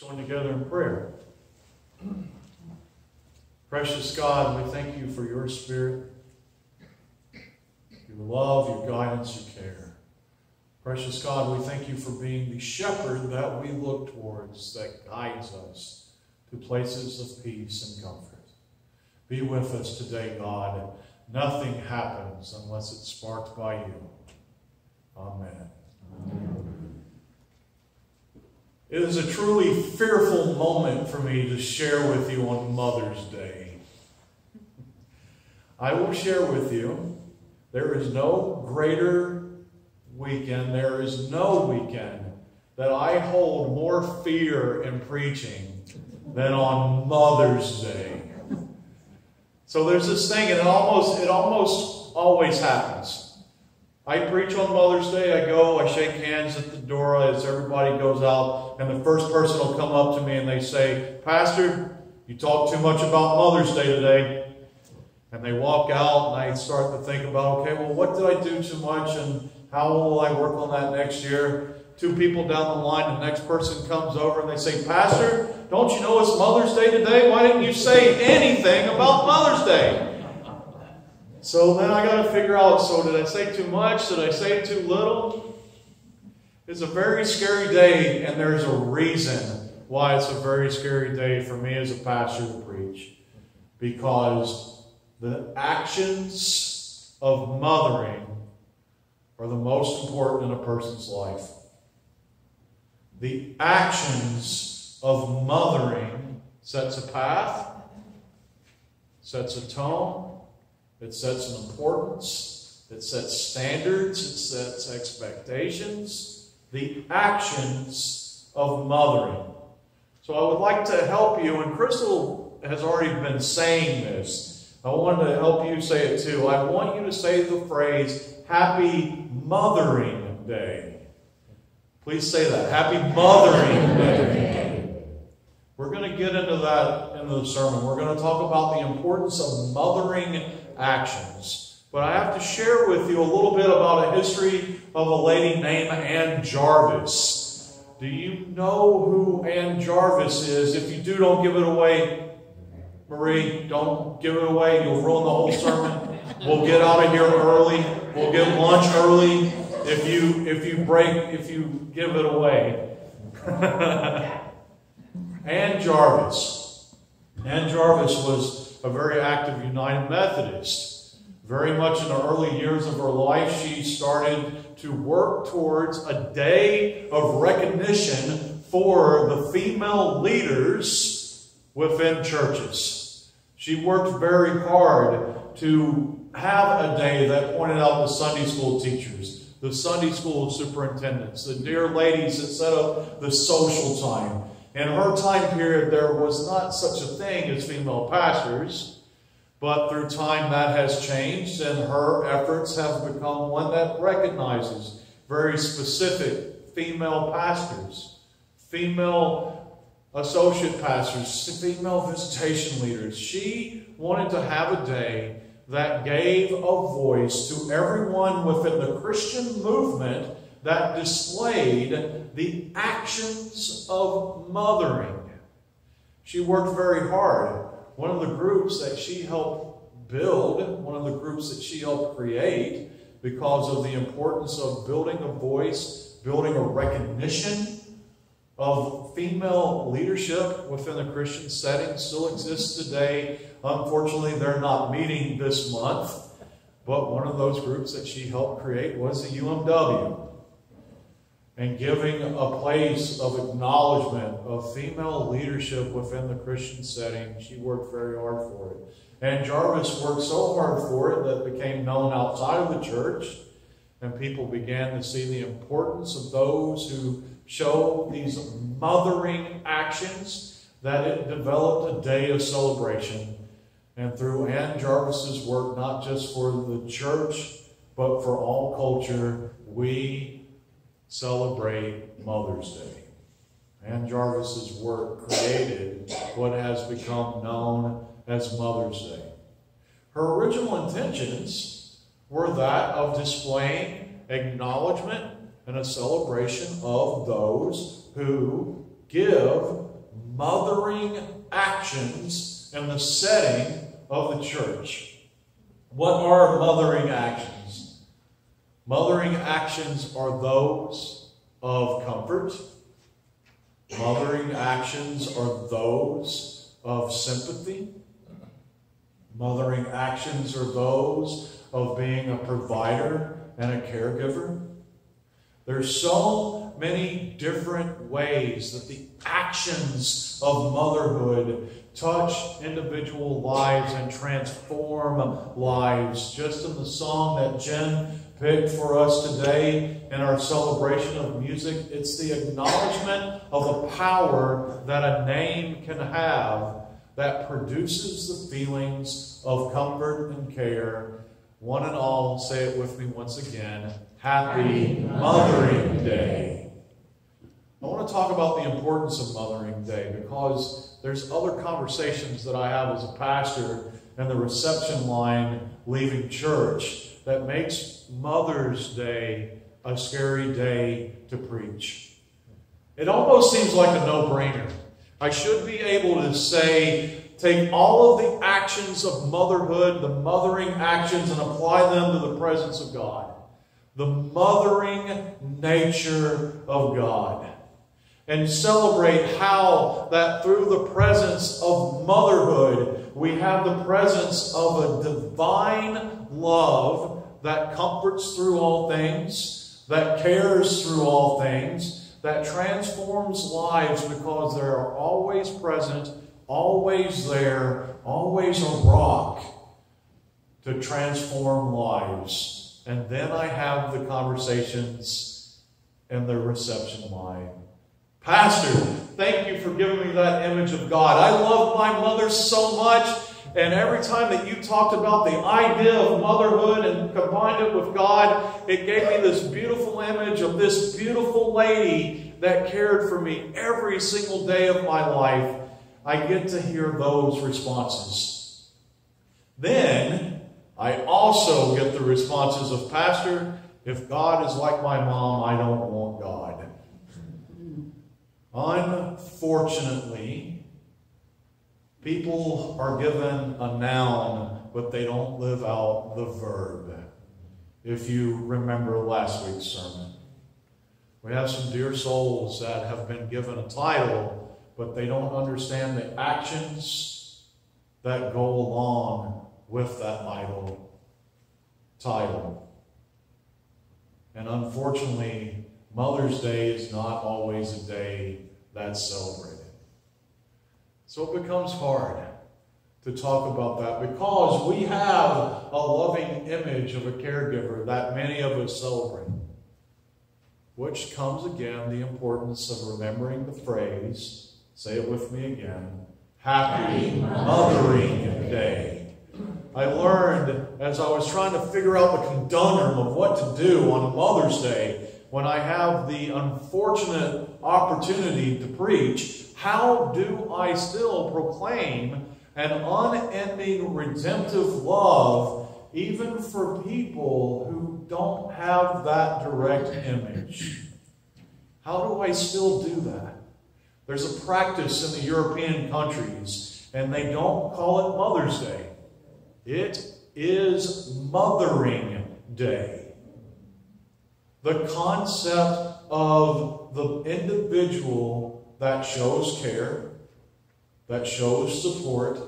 Join together in prayer. Precious God, we thank you for your spirit, your love, your guidance, your care. Precious God, we thank you for being the shepherd that we look towards, that guides us to places of peace and comfort. Be with us today, God. Nothing happens unless it's sparked by you. Amen. Amen. It is a truly fearful moment for me to share with you on Mother's Day. I will share with you there is no greater weekend, there is no weekend that I hold more fear in preaching than on Mother's Day. So there's this thing, and it almost it almost always happens. I preach on Mother's Day. I go, I shake hands at the door as everybody goes out, and the first person will come up to me and they say, Pastor, you talk too much about Mother's Day today. And they walk out, and I start to think about, okay, well, what did I do too much, and how will I work on that next year? Two people down the line, the next person comes over and they say, Pastor, don't you know it's Mother's Day today? Why didn't you say anything about Mother's Day? So then I got to figure out so did I say too much? Did I say too little? It's a very scary day, and there's a reason why it's a very scary day for me as a pastor to preach. Because the actions of mothering are the most important in a person's life. The actions of mothering sets a path, sets a tone, it sets an importance, it sets standards, it sets expectations, the actions of mothering. So I would like to help you, and Crystal has already been saying this. I wanted to help you say it too. I want you to say the phrase, Happy Mothering Day. Please say that. Happy Mothering Day. We're going to get into that in the sermon. We're going to talk about the importance of mothering actions. But I have to share with you a little bit about a history of a lady named Ann Jarvis. Do you know who Ann Jarvis is? If you do, don't give it away. Marie, don't give it away. You'll ruin the whole sermon. We'll get out of here early. We'll get lunch early if you if you break if you give it away. Ann Jarvis. Ann Jarvis was a very active United Methodist. Very much in the early years of her life, she started to work towards a day of recognition for the female leaders within churches. She worked very hard to have a day that pointed out the Sunday school teachers, the Sunday school superintendents, the dear ladies that set up the social time, in her time period, there was not such a thing as female pastors, but through time that has changed, and her efforts have become one that recognizes very specific female pastors, female associate pastors, female visitation leaders. She wanted to have a day that gave a voice to everyone within the Christian movement that displayed the actions of mothering. She worked very hard. One of the groups that she helped build, one of the groups that she helped create, because of the importance of building a voice, building a recognition of female leadership within the Christian setting still exists today. Unfortunately, they're not meeting this month, but one of those groups that she helped create was the UMW and giving a place of acknowledgement of female leadership within the Christian setting. She worked very hard for it. Ann Jarvis worked so hard for it that it became known outside of the church, and people began to see the importance of those who show these mothering actions, that it developed a day of celebration. And through Ann Jarvis's work, not just for the church, but for all culture, we celebrate Mother's Day. Ann Jarvis's work created what has become known as Mother's Day. Her original intentions were that of displaying acknowledgement and a celebration of those who give mothering actions in the setting of the church. What are mothering actions? Mothering actions are those of comfort. Mothering actions are those of sympathy. Mothering actions are those of being a provider and a caregiver. There's so many different ways that the actions of motherhood touch individual lives and transform lives. Just in the song that Jen picked for us today in our celebration of music, it's the acknowledgement of the power that a name can have that produces the feelings of comfort and care. One and all, say it with me once again Happy Mothering Day. I want to talk about the importance of Mothering Day because there's other conversations that I have as a pastor in the reception line leaving church that makes Mother's Day a scary day to preach. It almost seems like a no brainer. I should be able to say, take all of the actions of motherhood, the mothering actions, and apply them to the presence of God the mothering nature of God. And celebrate how that through the presence of motherhood, we have the presence of a divine love that comforts through all things, that cares through all things, that transforms lives because they are always present, always there, always a rock to transform lives. And then I have the conversations in the reception line. Pastor, thank you for giving me that image of God. I love my mother so much. And every time that you talked about the idea of motherhood and combined it with God, it gave me this beautiful image of this beautiful lady that cared for me every single day of my life. I get to hear those responses. Then I also get the responses of, Pastor, if God is like my mom, I don't want God. Unfortunately, people are given a noun, but they don't live out the verb. If you remember last week's sermon, we have some dear souls that have been given a title, but they don't understand the actions that go along with that idol title. And unfortunately, Mother's Day is not always a day that's celebrated. So it becomes hard to talk about that because we have a loving image of a caregiver that many of us celebrate. Which comes again the importance of remembering the phrase, say it with me again, Happy Mothering Day. I learned as I was trying to figure out the conundrum of what to do on Mother's Day when I have the unfortunate opportunity to preach. How do I still proclaim an unending redemptive love even for people who don't have that direct image? How do I still do that? There's a practice in the European countries, and they don't call it Mother's Day. It is Mothering Day. The concept of the individual that shows care, that shows support,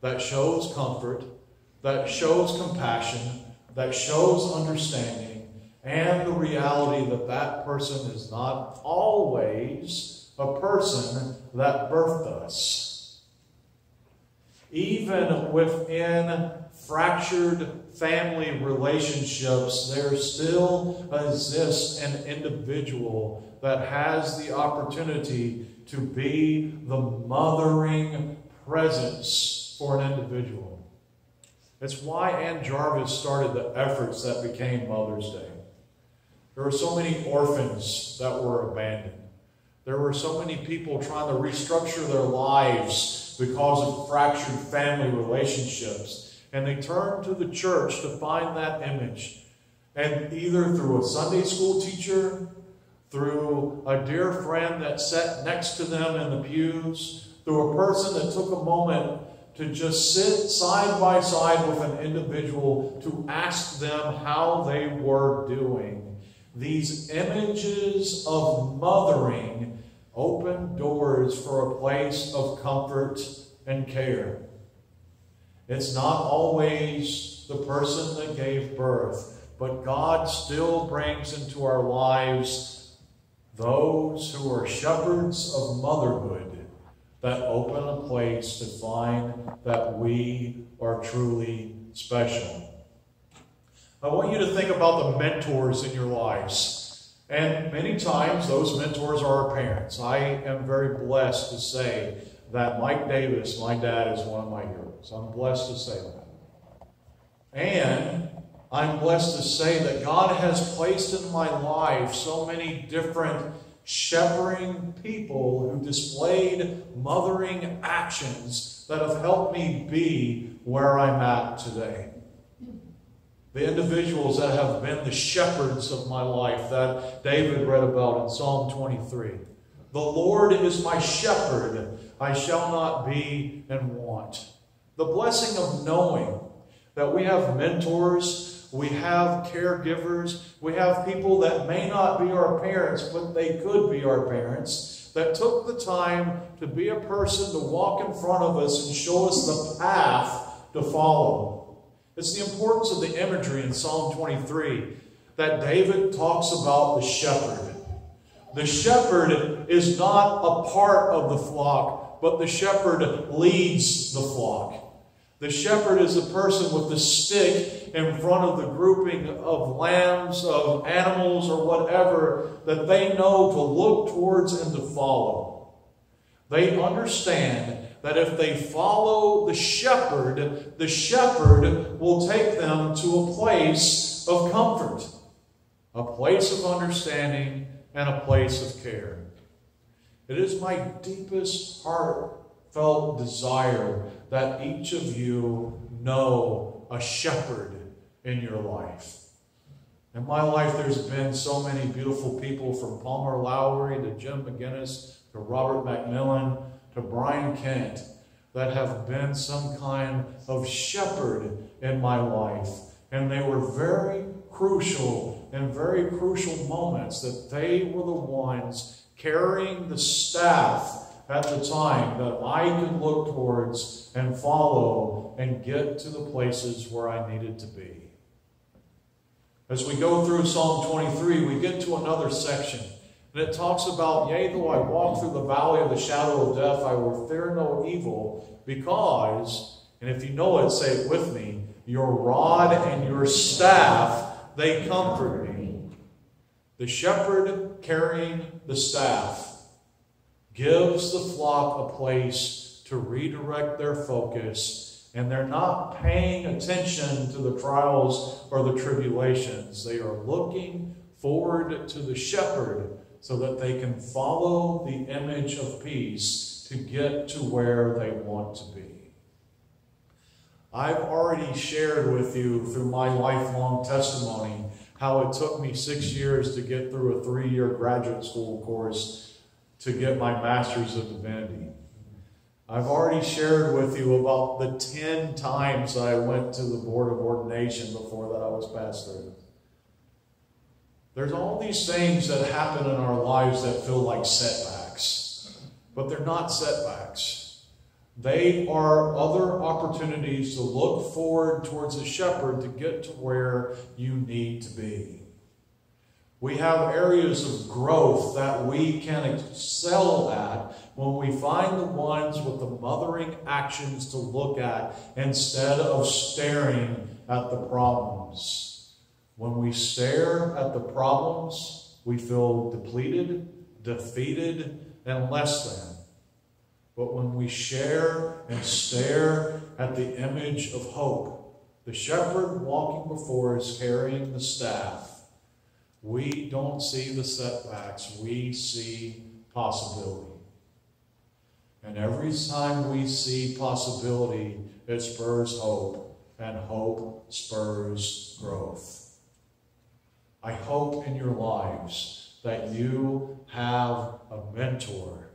that shows comfort, that shows compassion, that shows understanding, and the reality that that person is not always a person that birthed us. Even within fractured family relationships, there still exists an individual that has the opportunity to be the mothering presence for an individual. It's why Ann Jarvis started the efforts that became Mother's Day. There were so many orphans that were abandoned. There were so many people trying to restructure their lives because of fractured family relationships. And they turned to the church to find that image. And either through a Sunday school teacher, through a dear friend that sat next to them in the pews, through a person that took a moment to just sit side by side with an individual to ask them how they were doing. These images of mothering open doors for a place of comfort and care. It's not always the person that gave birth, but God still brings into our lives those who are shepherds of motherhood that open a place to find that we are truly special. I want you to think about the mentors in your lives. And many times those mentors are our parents. I am very blessed to say that Mike Davis, my dad, is one of my heroes. I'm blessed to say that. And I'm blessed to say that God has placed in my life so many different shepherding people who displayed mothering actions that have helped me be where I'm at today. The individuals that have been the shepherds of my life that David read about in Psalm 23. The Lord is my shepherd, I shall not be in want. The blessing of knowing that we have mentors we have caregivers. We have people that may not be our parents, but they could be our parents, that took the time to be a person to walk in front of us and show us the path to follow. It's the importance of the imagery in Psalm 23 that David talks about the shepherd. The shepherd is not a part of the flock, but the shepherd leads the flock. The shepherd is a person with the stick in front of the grouping of lambs, of animals, or whatever that they know to look towards and to follow. They understand that if they follow the shepherd, the shepherd will take them to a place of comfort, a place of understanding, and a place of care. It is my deepest heartfelt desire that each of you know a shepherd in your life. In my life, there's been so many beautiful people from Palmer Lowry to Jim McGinnis to Robert McMillan to Brian Kent that have been some kind of shepherd in my life. And they were very crucial and very crucial moments that they were the ones carrying the staff at the time that I could look towards and follow and get to the places where I needed to be. As we go through Psalm 23, we get to another section. And it talks about, Yea, though I walk through the valley of the shadow of death, I will fear no evil, because, and if you know it, say it with me, your rod and your staff, they comfort me. The shepherd carrying the staff gives the flock a place to redirect their focus, and they're not paying attention to the trials or the tribulations. They are looking forward to the shepherd so that they can follow the image of peace to get to where they want to be. I've already shared with you through my lifelong testimony how it took me six years to get through a three year graduate school course to get my master's of divinity. I've already shared with you about the 10 times I went to the board of ordination before that I was passed through. There's all these things that happen in our lives that feel like setbacks, but they're not setbacks. They are other opportunities to look forward towards a shepherd to get to where you need to be. We have areas of growth that we can excel at when we find the ones with the mothering actions to look at instead of staring at the problems. When we stare at the problems, we feel depleted, defeated, and less than. But when we share and stare at the image of hope, the shepherd walking before us carrying the staff, we don't see the setbacks, we see possibility. And every time we see possibility, it spurs hope, and hope spurs growth. I hope in your lives that you have a mentor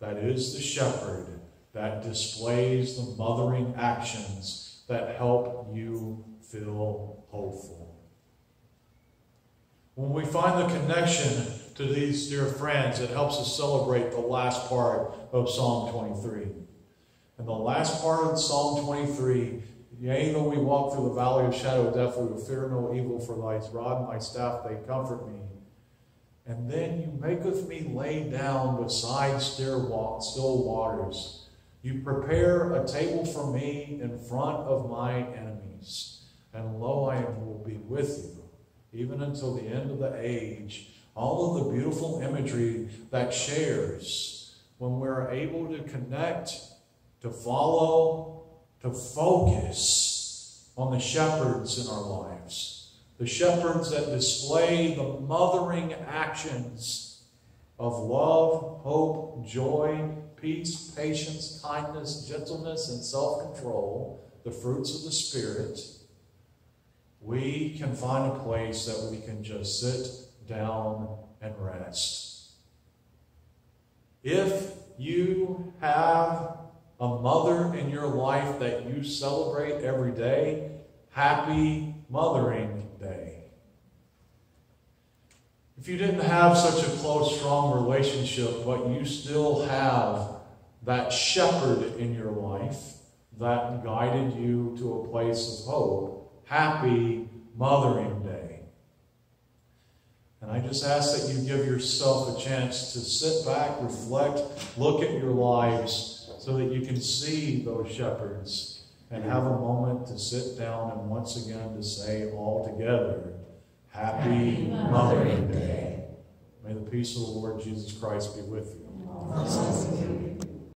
that is the shepherd that displays the mothering actions that help you feel hopeful. When we find the connection to these dear friends, it helps us celebrate the last part of Psalm 23. And the last part of Psalm 23 Yea, though we walk through the valley of shadow of death, we will fear no evil, for thy rod and thy staff, they comfort me. And then you maketh me lay down beside still waters. You prepare a table for me in front of my enemies. And lo, I will be with you, even until the end of the age. All of the beautiful imagery that shares when we're able to connect, to follow, to focus on the shepherds in our lives. The shepherds that display the mothering actions of love, hope, joy, peace, patience, kindness, gentleness, and self control, the fruits of the Spirit, we can find a place that we can just sit down and rest. If you have a mother in your life that you celebrate every day, happy Mothering Day. If you didn't have such a close, strong relationship, but you still have that shepherd in your life that guided you to a place of hope, happy Mothering Day. And I just ask that you give yourself a chance to sit back, reflect, look at your lives so that you can see those shepherds and have a moment to sit down and once again to say all together, Happy Mothering Day. May the peace of the Lord Jesus Christ be with you.